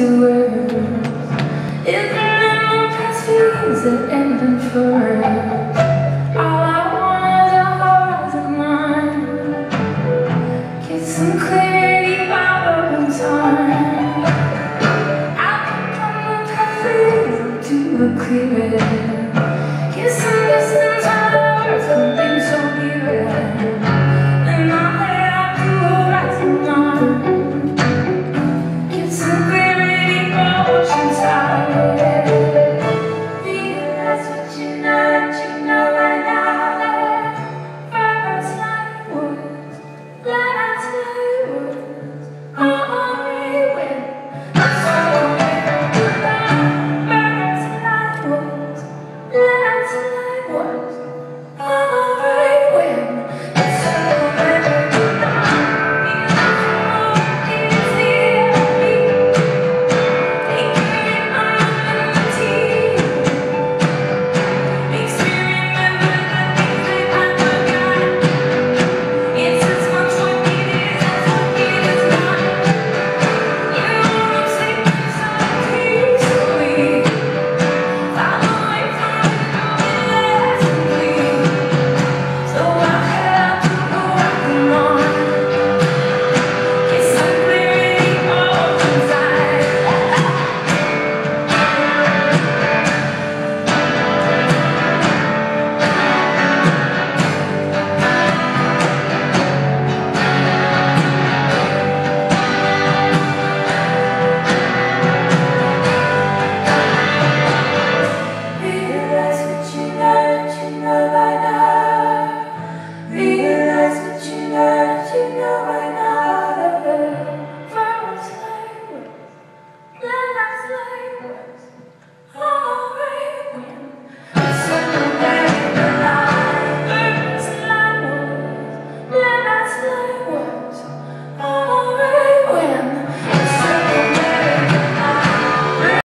to words Isn't it my past feelings that end in All I want is a horizon line Get some clarity we're in time can come the past to a clearer work.